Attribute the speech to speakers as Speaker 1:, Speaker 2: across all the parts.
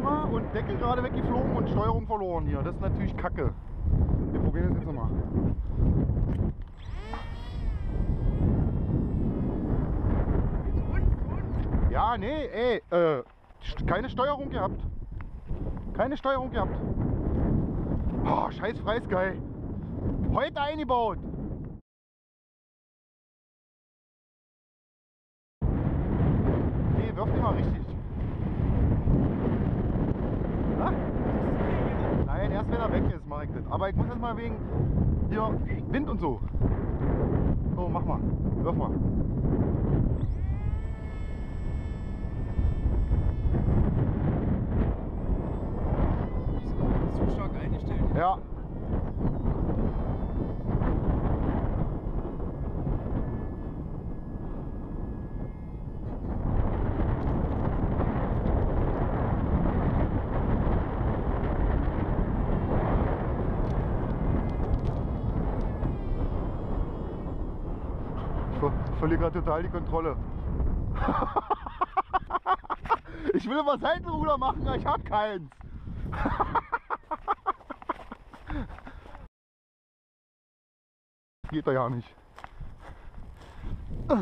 Speaker 1: mal und Deckel gerade weggeflogen und Steuerung verloren hier. Das ist natürlich kacke. Wir probieren das jetzt nochmal. Ja, nee, ey, äh, keine Steuerung gehabt. Keine Steuerung gehabt. Oh, scheiß Freisky. Heute eingebaut. Nee, wirf die mal richtig. Na? Nein, erst wenn er weg ist, mache ich das. Aber ich muss das mal wegen hier Wind und so. So, mach mal. Wirf mal.
Speaker 2: Zu stark eingestellt.
Speaker 1: Ja. Ich ver verliere gerade total die Kontrolle. ich will immer Seitenruder machen, aber ich habe keins. Geht doch ja nicht. Da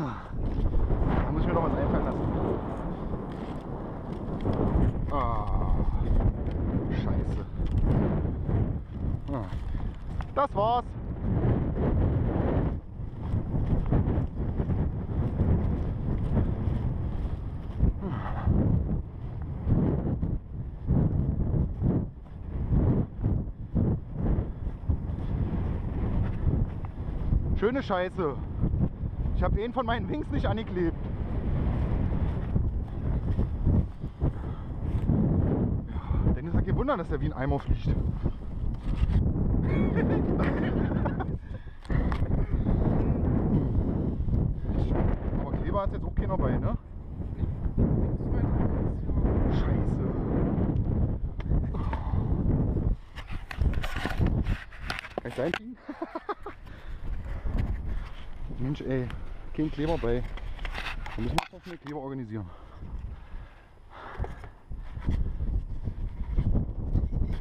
Speaker 1: muss ich mir noch was einfallen lassen. Ah, scheiße. Ah. Das war's. Schöne Scheiße. Ich habe einen von meinen Wings nicht angeklebt. Dennis hat gewundert, dass er wie ein Eimer fliegt. Aber Kleber hat jetzt auch keiner bei, ne? Scheiße. Kann ich reinfliegen? Mensch ey, kein Kleber bei. Da müssen wir jetzt noch Kleber organisieren.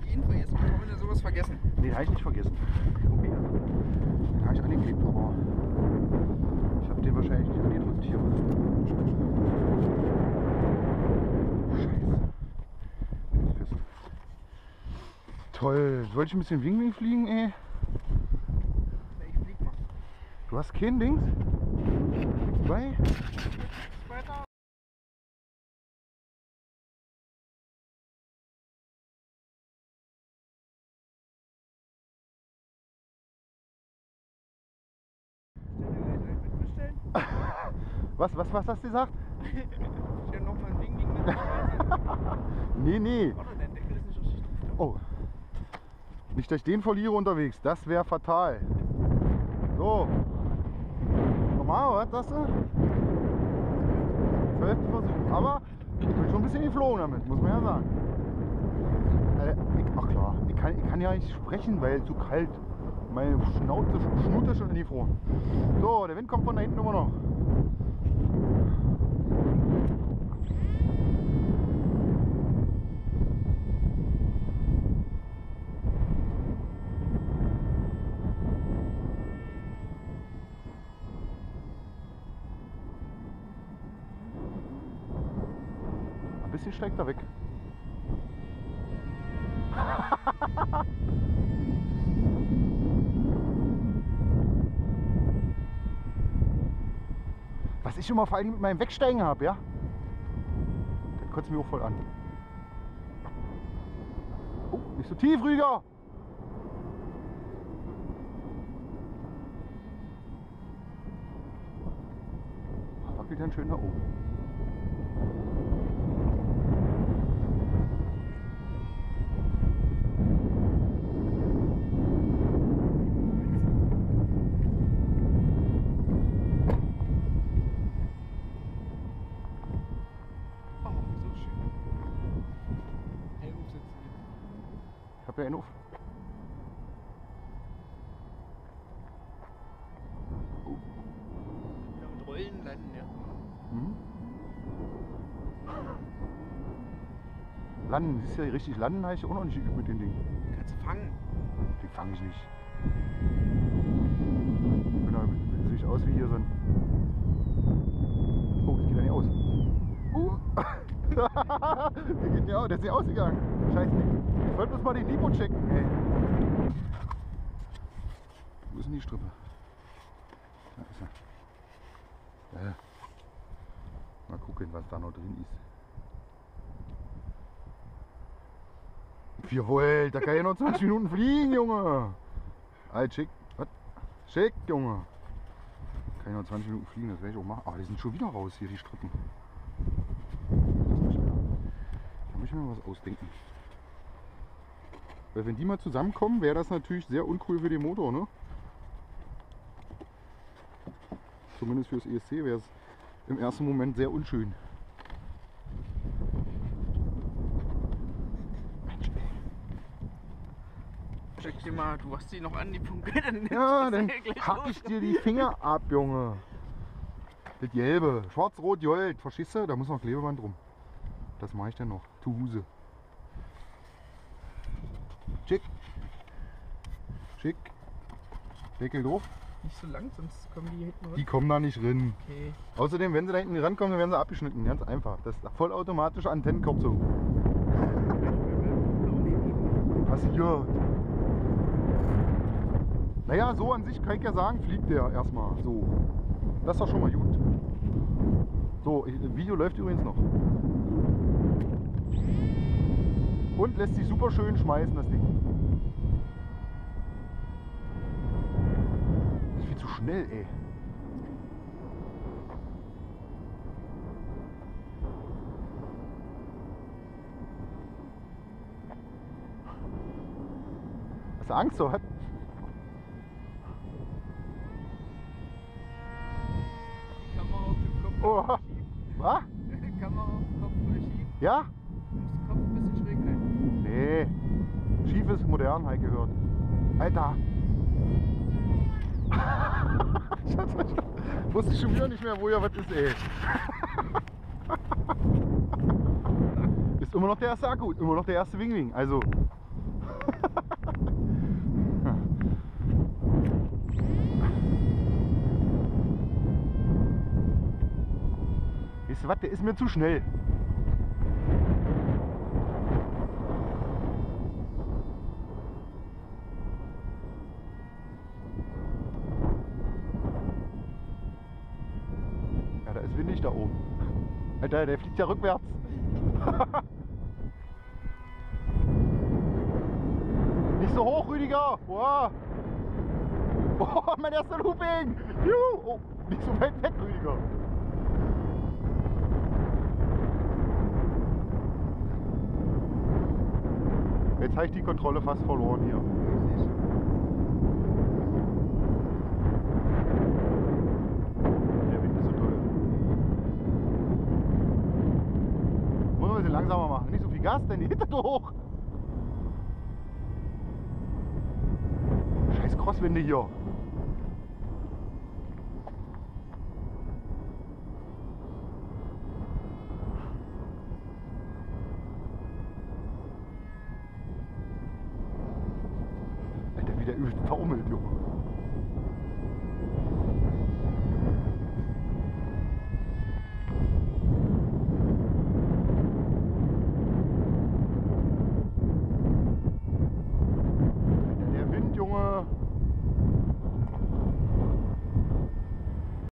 Speaker 2: Jeden vergessen, bevor wir sowas vergessen.
Speaker 1: Nee, den habe ich nicht vergessen. Okay. Den habe ich angeklebt, aber ich habe den wahrscheinlich nicht angedrückt hier. Scheiße. Toll. Wollte ich ein bisschen Wing Wing fliegen, ey?
Speaker 2: Ich.
Speaker 1: Du hast kein Dings?
Speaker 2: Mitbestellen?
Speaker 1: Was, was, was hast du gesagt?
Speaker 2: Stell nochmal ein Ding, mit.
Speaker 1: Nee, nee.
Speaker 2: Oder der Deckel ist nicht richtig drauf.
Speaker 1: Oh. Nicht, dass ich den verliere unterwegs. Das wäre fatal. So. Nochmal, was sagst du? Zwölfte Versuch. Aber ich bin schon ein bisschen geflogen damit, muss man ja sagen. Äh, ich, ach klar, ich kann, ich kann ja nicht sprechen, weil zu kalt. Meine Schnauze schnute schon in die Froh. So, der Wind kommt von da hinten immer noch. Bisschen steigt er weg. Was ich immer vor allem mit meinem Wegsteigen habe, ja? Das kotzt mich auch voll an. Oh, nicht so tief, Rüger! Wackelt dann schön nach oben.
Speaker 2: Oh, so schön. Helm aufsetzen
Speaker 1: habe ja.
Speaker 2: Ja, und Rollen landen, ja.
Speaker 1: Mhm. landen. Siehst du, richtig landen habe ich auch noch nicht geübt mit dem Ding.
Speaker 2: Kannst du fangen.
Speaker 1: Den fange ich nicht. Genau, sehe ich aus wie hier so ein. Oh, das geht ja nicht aus. Uh. Der geht nicht aus, der ist nicht ausgegangen. Scheiße. Ich wollte bloß mal den Lipo checken, ey. Wo ist denn die Strippe? Da ist er. Ja. Mal gucken, was da noch drin ist. Jawohl, da kann ich noch 20 Minuten fliegen, Junge. Alter, schick. Was? Schick, Junge. Kann ich noch 20 Minuten fliegen, das werde ich auch machen. Aber die sind schon wieder raus hier, die Strippen. Das muss ich mir, da muss ich mir mal was ausdenken. Weil wenn die mal zusammenkommen, wäre das natürlich sehr uncool für den Motor, ne? Zumindest fürs ESC wäre es im ersten Moment sehr unschön.
Speaker 2: Check dir mal, du hast die noch an, die Punkte. Dann
Speaker 1: Ja, dann
Speaker 2: sie
Speaker 1: hack ich dir die Finger ab, Junge. Das gelbe. Schwarz, rot, gold. Verstehst du? Da muss noch Klebeband drum. Das mache ich dann noch. Tu Huse. Schick. Schick. Deckel drauf.
Speaker 2: Nicht so lang, sonst kommen die hinten raus.
Speaker 1: Die kommen da nicht drin.
Speaker 2: Okay.
Speaker 1: Außerdem, wenn sie da hinten rankommen, dann werden sie abgeschnitten. Ganz einfach. Das ist vollautomatische Antennenkürzung. Passiert. Naja, so an sich kann ich ja sagen, fliegt der erstmal. So. Das ist doch schon mal gut. So, Video läuft übrigens noch. Und lässt sich super schön schmeißen, das Ding. Das ist viel zu schnell, ey. Hast du Angst, so? Hat-
Speaker 2: Kamera auf dem Kopf.
Speaker 1: Oh. Was?
Speaker 2: schieben. Kamera auf dem Kopf voll schief.
Speaker 1: Ja?
Speaker 2: Du musst den Kopf ein bisschen schräg halten.
Speaker 1: Nee. Habe ich gehört. Alter. Ich wusste schon wieder nicht mehr, wo ja was ist, ey. Ist immer noch der erste Akku, immer noch der erste Wing Wing. Also. Weißt du was, der ist mir zu schnell. Ja, da ist windig da oben. Alter, der fliegt ja rückwärts. Nicht so hoch, Rüdiger. Wow. Oh, mein erster Looping. Juhu. Oh, nicht so weit weg, Rüdiger. Jetzt habe ich die Kontrolle fast verloren hier. Der Wind ist so toll. Muss man ein bisschen langsamer machen. Nicht so viel Gas, denn die hinter hoch. Scheiß Crosswinde hier.